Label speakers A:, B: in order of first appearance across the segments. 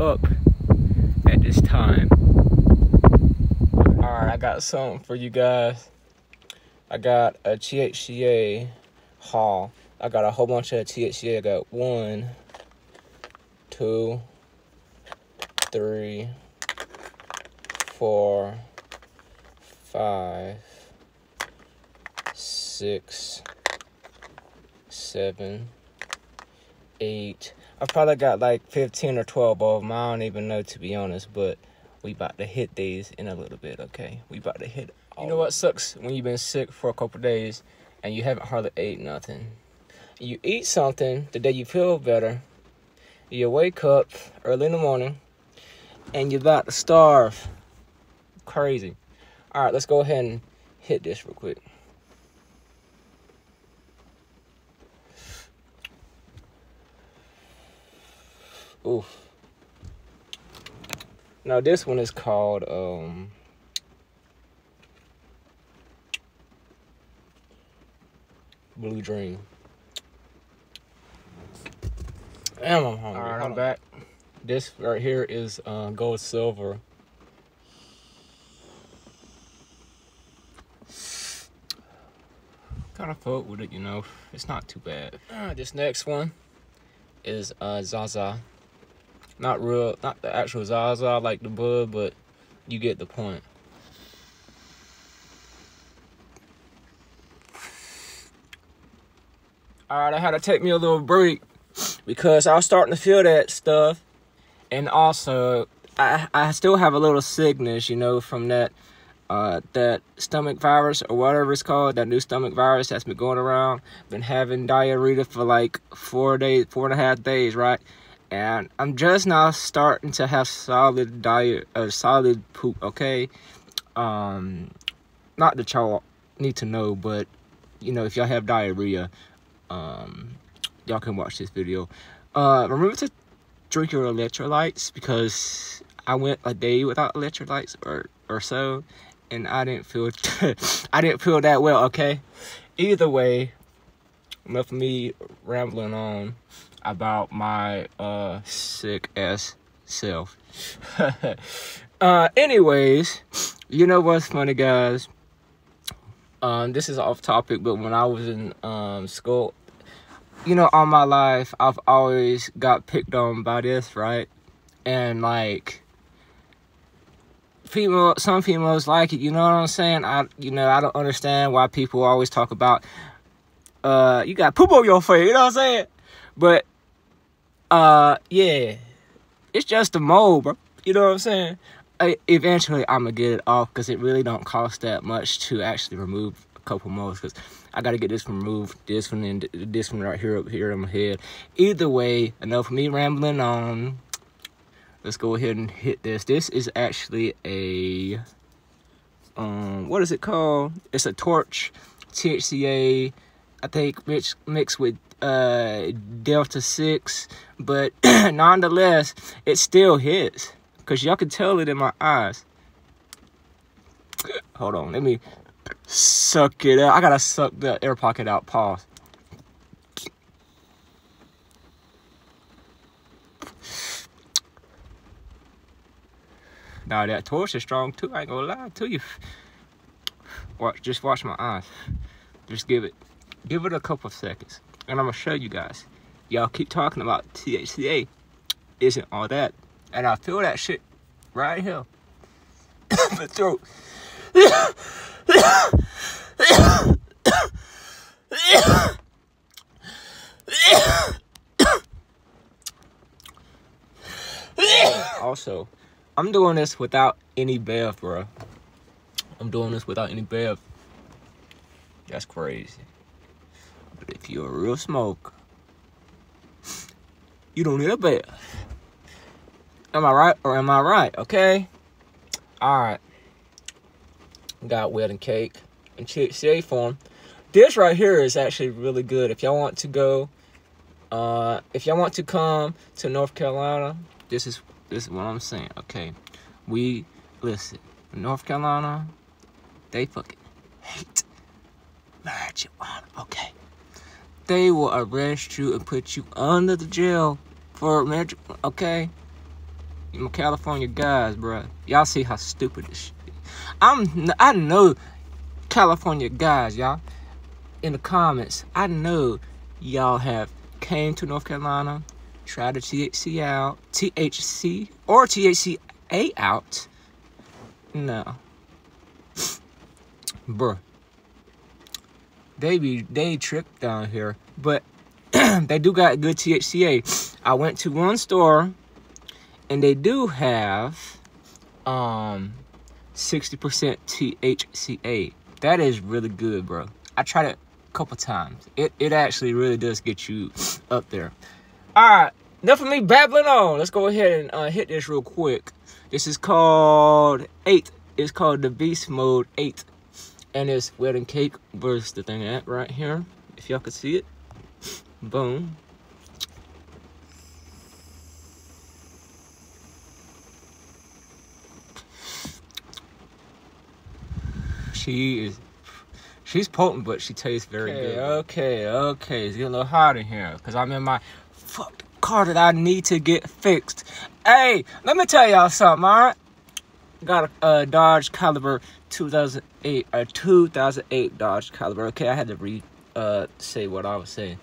A: up at this time. Alright, I got something for you guys. I got a THCA haul. I got a whole bunch of THCA. I got one, two, three, four, five, six, seven, eight. I probably got like 15 or 12 of them. I don't even know to be honest, but we about to hit these in a little bit, okay? We about to hit. You know what sucks when you've been sick for a couple days and you haven't hardly ate nothing. You eat something the day you feel better. You wake up early in the morning and you're about to starve. Crazy. All right, let's go ahead and hit this real quick. Oof. Now this one is called um Blue Dream. Damn, I'm hungry. All right, I'm back. This right here is uh, gold silver. Kind of fuck with it, you know. It's not too bad. Uh, this next one is uh, Zaza. Not real, not the actual Zaza like the bud, but you get the point. Alright, I had to take me a little break because I was starting to feel that stuff. And also, I, I still have a little sickness, you know, from that uh, that stomach virus or whatever it's called, that new stomach virus that's been going around. Been having diarrhea for like four days, four and a half days, right? And I'm just now starting to have solid diet, uh, solid poop. Okay, um, not that y'all need to know, but you know, if y'all have diarrhea, um, y'all can watch this video. Uh, remember to drink your electrolytes because I went a day without electrolytes or or so, and I didn't feel I didn't feel that well. Okay, either way, enough of me rambling on about my uh sick ass self. uh, anyways, you know what's funny, guys? Um, this is off topic, but when I was in um school, you know, all my life I've always got picked on by this, right? And like female some females like it, you know what I'm saying? I you know, I don't understand why people always talk about uh you got poop on your face, you know what I'm saying? Uh yeah. It's just a mole, bro. You know what I'm saying? I, eventually I'm gonna get it off because it really don't cost that much to actually remove a couple moles because I gotta get this removed, this one and this one right here up here on my head. Either way, enough of me rambling on. Let's go ahead and hit this. This is actually a um what is it called? It's a torch THCA, I think mixed mixed with uh Delta 6, but nonetheless, it still hits. Cause y'all can tell it in my eyes. Hold on, let me Suck it out. I gotta suck the air pocket out. Pause. Now that torch is strong too. I ain't gonna lie to you. Watch, just watch my eyes. Just give it, give it a couple seconds, and I'm gonna show you guys. Y'all keep talking about THCA, isn't all that, and I feel that shit right here. the throat also, I'm doing this without any bath, bro. I'm doing this without any bath. That's crazy. You're a real smoker, you don't need a bev. Am I right or am I right? Okay? Alright got wedding cake in CA form. This right here is actually really good. If y'all want to go, uh, if y'all want to come to North Carolina, this is this is what I'm saying. Okay, we listen. North Carolina, they fucking hate marijuana. Okay, they will arrest you and put you under the jail for marijuana. Okay, my California guys, bro. Y'all see how stupid this shit. I'm I know California guys, y'all. In the comments, I know y'all have came to North Carolina, tried the THC out, THC or THCA out. No. Bruh. They be they trip down here. But they do got good THCA. I went to one store and they do have um 60% THCA. That is really good, bro. I tried it a couple times. It it actually really does get you up there. All right, enough of me babbling on. Let's go ahead and uh, hit this real quick. This is called eight. It's called the Beast Mode eight, and his wedding cake. Where's the thing at right here? If y'all could see it. Boom. She is, she's potent, but she tastes very okay, good. Okay, okay, it's getting a little hot in here because I'm in my fucked car that I need to get fixed. Hey, let me tell y'all something, all right? Got a, a Dodge Caliber 2008, a 2008 Dodge Caliber. Okay, I had to re uh say what I was saying.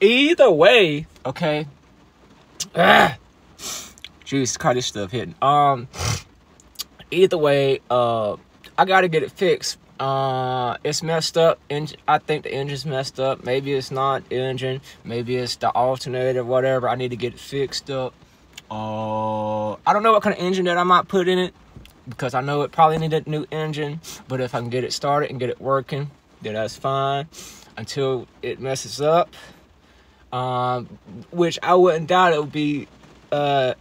A: Either way, okay. Ah, jeez, car this stuff hitting. Um, either way, uh, I gotta get it fixed. Uh, it's messed up. and I think the engine's messed up. Maybe it's not engine. Maybe it's the alternator, whatever. I need to get it fixed up. Uh, I don't know what kind of engine that I might put in it because I know it probably needed a new engine. But if I can get it started and get it working, then that's fine. Until it messes up, um, which I wouldn't doubt it would be uh,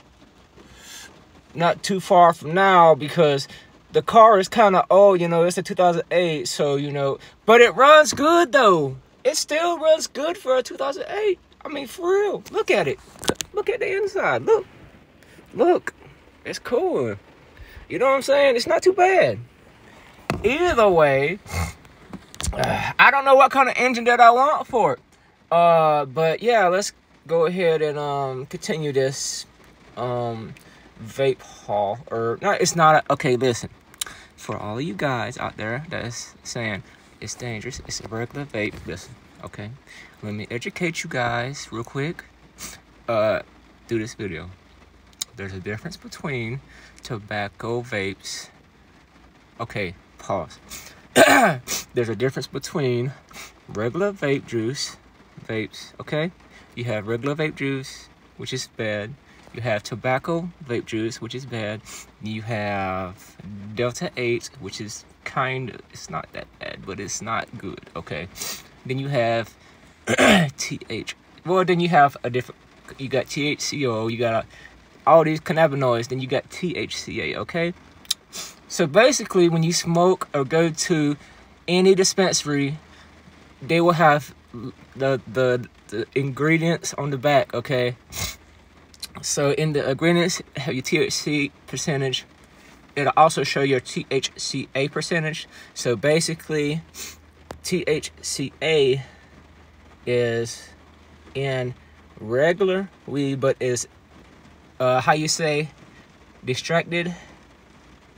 A: not too far from now because the car is kind of old, you know, it's a 2008, so, you know, but it runs good, though. It still runs good for a 2008. I mean, for real. Look at it. Look at the inside. Look. Look. It's cool. You know what I'm saying? It's not too bad. Either way, uh, I don't know what kind of engine that I want for it. Uh, but yeah, let's go ahead and um continue this um vape haul. Or no, it's not. A, okay, listen for all of you guys out there that's saying it's dangerous, it's a regular vape, listen, okay? Let me educate you guys real quick uh, through this video. There's a difference between tobacco vapes. Okay, pause. There's a difference between regular vape juice, vapes, okay? You have regular vape juice, which is bad. You have tobacco vape juice, which is bad. You have Delta 8, which is kind of, it's not that bad, but it's not good, okay? Then you have TH, well, then you have a different, you got THCO, you got all these cannabinoids, then you got THCA, okay? So basically, when you smoke or go to any dispensary, they will have the, the, the ingredients on the back, okay? So in the ingredients, have your THC percentage. It'll also show your THCA percentage. So basically, THCA is in regular weed, but is uh, how you say distracted.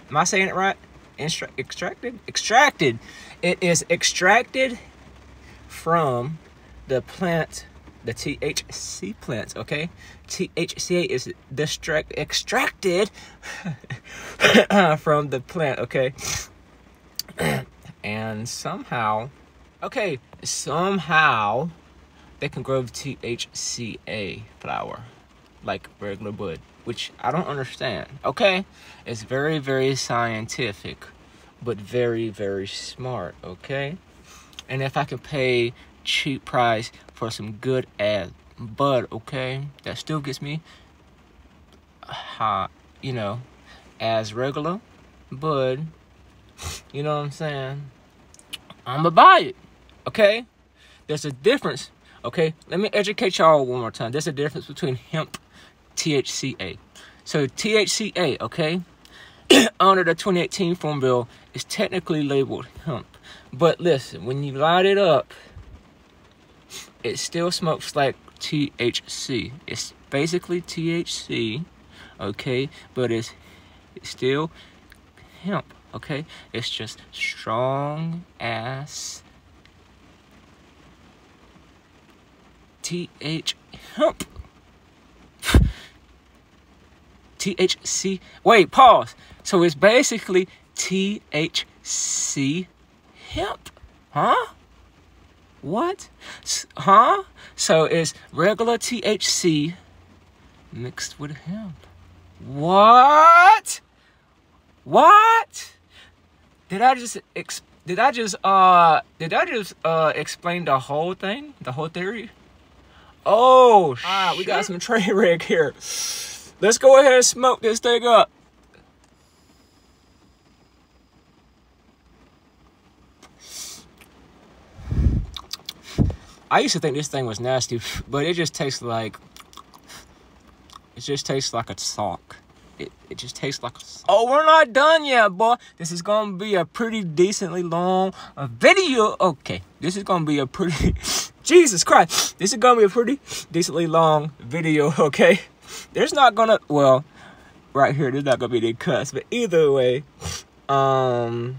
A: Am I saying it right? Instra extracted? Extracted. It is extracted from the plant the THC plants, okay? THCA is distract extracted from the plant, okay? and somehow, okay, somehow they can grow the THCA flower like regular bud, which I don't understand, okay? It's very, very scientific, but very, very smart, okay? And if I can pay cheap price for some good ass bud, okay? That still gets me hot, you know, as regular bud. You know what I'm saying? I'ma buy it, okay? There's a difference, okay? Let me educate y'all one more time. There's a difference between hemp THCA. So THCA, okay, under the 2018 Farm Bill is technically labeled hemp. But listen, when you light it up, it still smokes like THC. It's basically THC okay? But it's, it's still hemp, okay? It's just strong ass TH hemp. THC. Wait, pause. So it's basically THC hemp. Huh? What? S- huh? So it's regular THC mixed with hemp. What? What? Did I just ex- did I just uh did I just uh explain the whole thing? The whole theory? Oh, ah, we got some train wreck here. Let's go ahead and smoke this thing up. I used to think this thing was nasty, but it just tastes like it just tastes like a sock. It, it just tastes like a sock. Oh, we're not done yet, boy. This is gonna be a pretty decently long uh, video. Okay, this is gonna be a pretty Jesus Christ. This is gonna be a pretty decently long video, okay? There's not gonna well, right here, there's not gonna be any cuss, but either way, um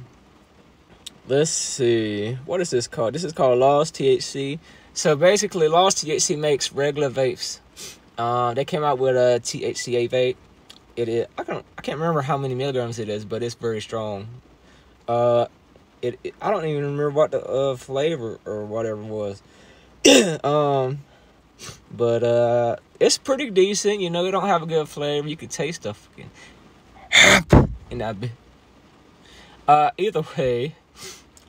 A: let's see. What is this called? This is called Lost THC. So basically Lost THC makes regular vapes. Uh, they came out with a THCA vape. It is I can I can't remember how many milligrams it is, but it's very strong. Uh it, it I don't even remember what the uh, flavor or whatever was. um, but uh, it's pretty decent. You know, it don't have a good flavor. You can taste the fucking in that bit. Uh, either way,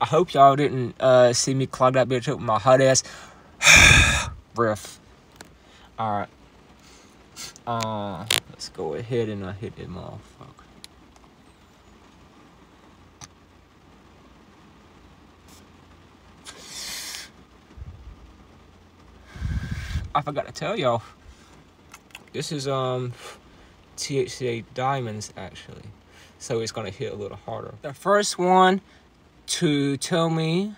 A: I hope y'all didn't uh see me clog that bitch up with my hot ass breath. All right. Uh, let's go ahead and uh, hit that motherfucker. I forgot to tell y'all. This is um THCA diamonds actually. So it's gonna hit a little harder. The first one to tell me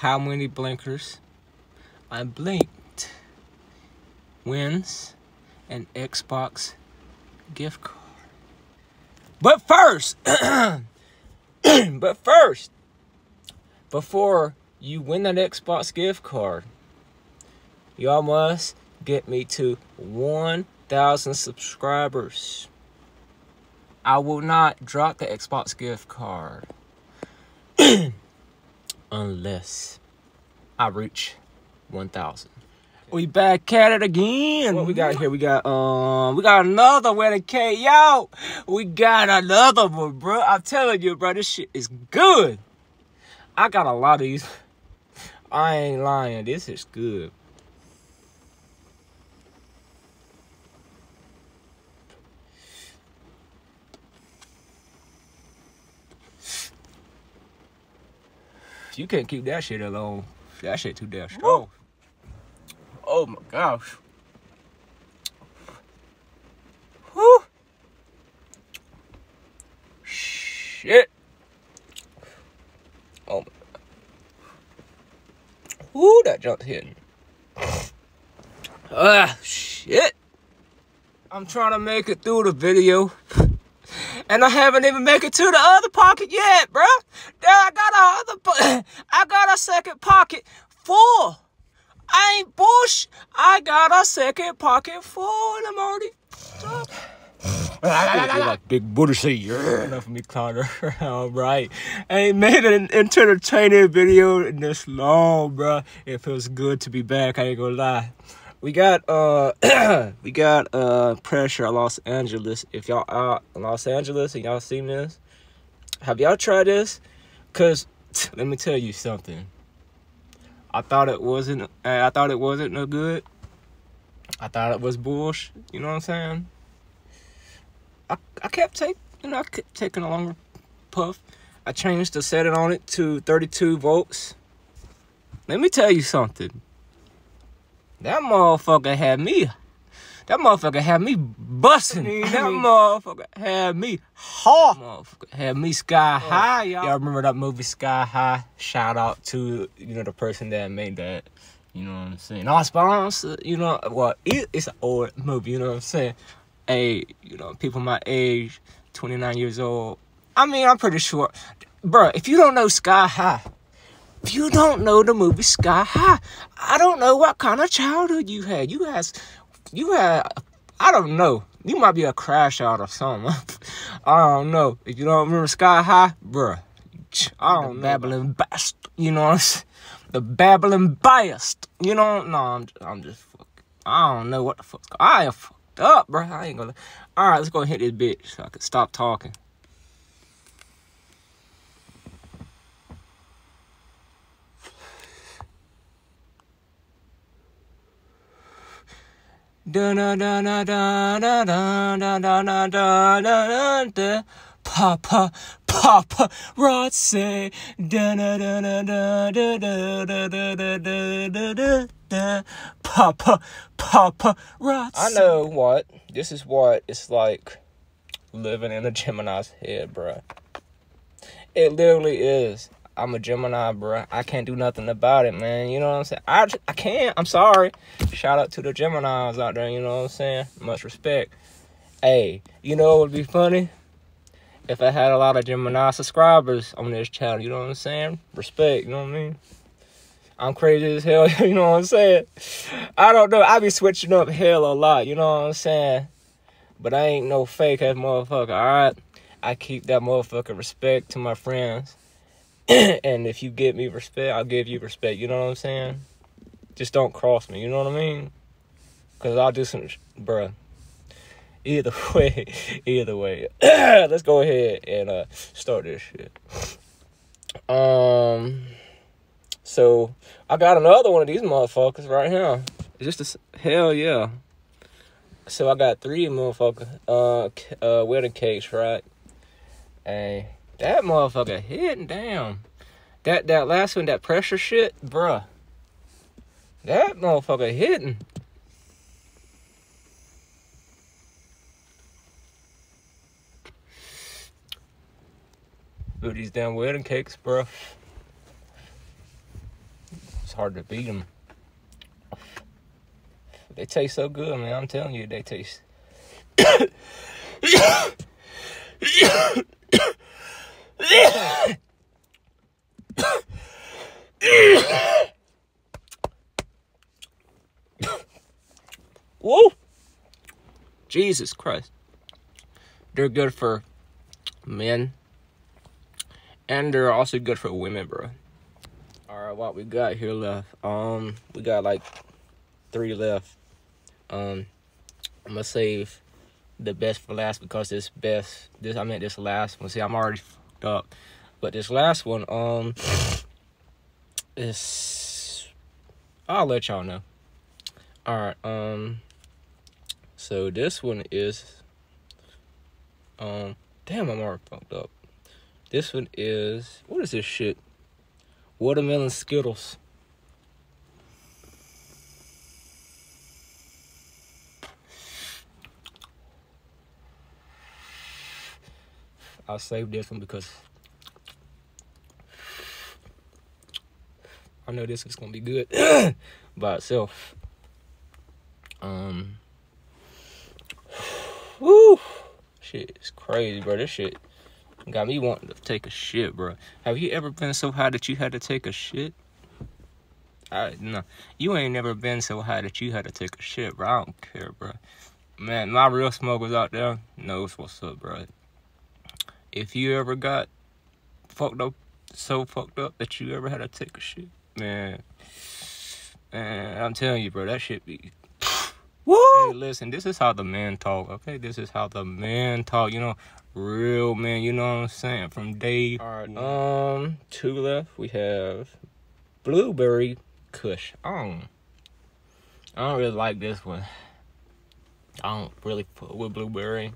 A: how many blinkers I blinked wins an Xbox gift card. But first, but first, before you win that Xbox gift card, Y'all must get me to 1,000 subscribers. I will not drop the Xbox gift card unless I reach 1,000. We back at it again. What we got here? We got um, we got another wedding cake, yo. We got another one, bro. I'm telling you, bro, this shit is good. I got a lot of these. I ain't lying. This is good. You can't keep that shit alone. That shit too damn strong. Oh my gosh. Whew. Shit. Oh my. Ooh, that jump's hitting. Ah, shit. I'm trying to make it through the video. And I haven't even make it to the other pocket yet, bro. I got a other, I got a second pocket full. I ain't bush. I got a second pocket full, and I'm already. like big booty say, yeah, enough of me clowning All right, I ain't made an entertaining video in this long, bro. It feels good to be back. I ain't gonna lie we got uh we got uh pressure Los Angeles. If y'all out in Los Angeles and y'all seen this, have y'all tried this? Cause let me tell you something. I thought it wasn't eh, I thought it wasn't no good. I thought it was bullshit. You know what I'm saying? I I kept taking you know I kept taking a longer puff. I changed the setting on it to 32 volts. Let me tell you something. That motherfucker had me. That motherfucker had me busting. That motherfucker had me hard. Motherfucker had me sky oh, high, y'all. Y'all remember that movie Sky High? Shout out to you know the person that made that. You know what I'm saying? Not sponsor. You know what? Well, it, it's an old movie. You know what I'm saying? Hey, you know, people my age, 29 years old. I mean, I'm pretty sure, bro. If you don't know Sky High, if you don't know the movie Sky High, I don't know what kind of childhood you had. You had, you had, I don't know. You might be a crash out or something. I don't know. If you don't remember Sky High, bruh, I don't know. Babbling bast, you know The babbling biased, you know? No, I'm, I'm just fucking, I don't know what the fuck. I am fucked up, bro. I ain't gonna. All right, let's go hit this bitch so I can stop talking. Da da da da da da da da da da da da da Papa Papa Rotse da da da da da da da da da da da da da da Papa Papa Rotse I know what this is what it's like living in a Gemini's head, bruh. It literally is. I'm a Gemini, bro. I can't do nothing about it, man. You know what I'm saying? I, I can't. I'm sorry. Shout out to the Geminis out there. You know what I'm saying? Much respect. Hey, you know what would be funny? If I had a lot of Gemini subscribers on this channel, you know what I'm saying? Respect, you know what I mean? I'm crazy as hell, you know what I'm saying? I don't know. I be switching up hell a lot, you know what I'm saying? But I ain't no fake ass motherfucker, alright? I keep that motherfucker respect to my friends. and if you give me respect, I'll give you respect. You know what I'm saying? Just don't cross me. You know what I mean? Cause I'll do some, bruh. Either way, either way. Let's go ahead and uh start this shit. Um. So I got another one of these motherfuckers right here. It's just a hell yeah. So I got three motherfucker uh uh wedding cakes, right? And that motherfucker hitting down. That that last one, that pressure shit, bruh. That motherfucker hitting. But these damn wedding cakes, bruh. It's hard to beat them. They taste so good, man. I'm telling you, they taste. Whoa! Jesus Christ. They're good for men. And they're also good for women, bro. Alright, what we got here left? Um, we got like three left. Um, I'm gonna save the best for last because this best this I meant this last one. See, I'm already fucked up. But this last one, um is I'll let y'all know. Alright, um so this one is um damn I'm already fucked up. This one is what is this shit? Watermelon Skittles. I'll save this one because I know this is gonna be good by itself. Um, woo, shit is crazy, bro. This shit got me wanting to take a shit, bro. Have you ever been so high that you had to take a shit? I no, you ain't never been so high that you had to take a shit, bro. I don't care, bro. Man, my real smokers out there knows what's up, bro if you ever got fucked up, so fucked up that you ever had to take a shit, man, man, I'm telling you, bro, that shit be. Woo! Hey, listen, this is how the men talk, okay? This is how the men talk, you know, real man, you know what I'm saying? From day. Alright, um, two left. We have Blueberry Kush. I don't, I don't really like this one. I don't really put with Blueberry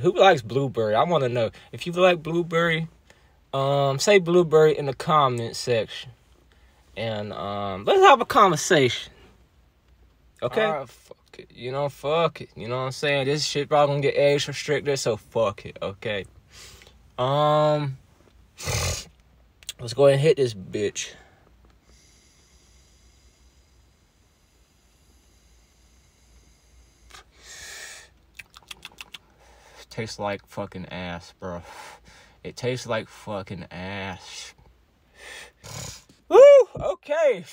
A: who likes blueberry? I want to know if you like blueberry. Um, say blueberry in the comment section, and um, let's have a conversation. Okay. Right, fuck it. You know, fuck it. You know what I'm saying? This shit probably gonna get age restricted, so fuck it. Okay. Um, let's go ahead and hit this bitch. Tastes like fucking ass, bro. It tastes like fucking ass. Woo! Okay.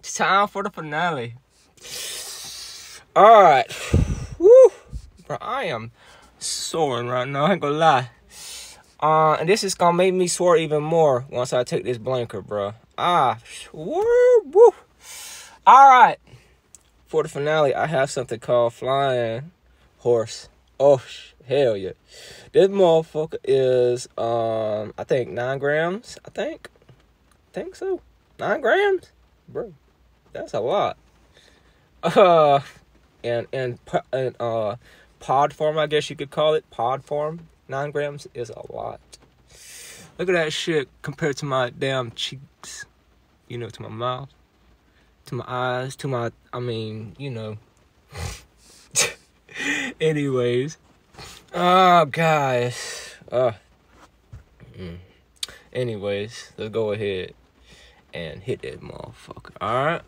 A: It's time for the finale. Alright. Woo! Bro, I am soaring right now, I ain't gonna lie. Uh, and this is gonna make me soar even more once I take this blinker, bro. Ah, woo, woo. Alright. For the finale, I have something called Flying Horse. Oh, hell yeah. This motherfucker is, um, I think nine grams. I think. I think so. Nine grams? Bro, that's a lot. Uh, and, and, and, uh, pod form, I guess you could call it. Pod form. Nine grams is a lot. Look at that shit compared to my damn cheeks. You know, to my mouth, to my eyes, to my, I mean, you know. Anyways. Oh, guys. Uh. Mm. Anyways, let's go ahead and hit that motherfucker. Alright?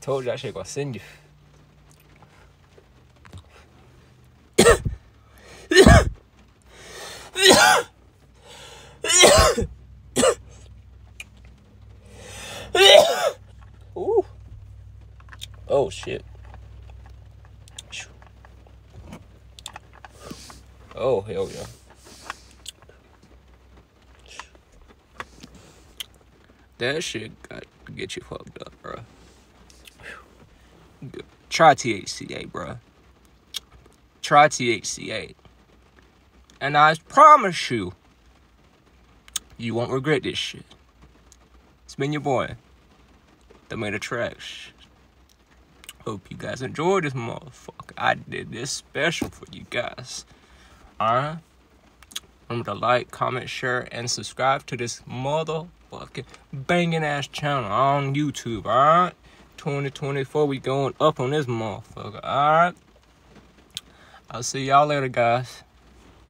A: told you I should go send you. Ooh. Oh shit. Oh hell yeah. That shit got to get you fucked up, bro. Try THCA, bro. Try THCA. And I promise you, you won't regret this shit. It's been your boy, the made tracks. Hope you guys enjoyed this motherfucker. I did this special for you guys. Alright? Remember to like, comment, share, and subscribe to this motherfucking banging ass channel on YouTube, alright? 2024, we going up on this motherfucker, alright? I'll see y'all later, guys.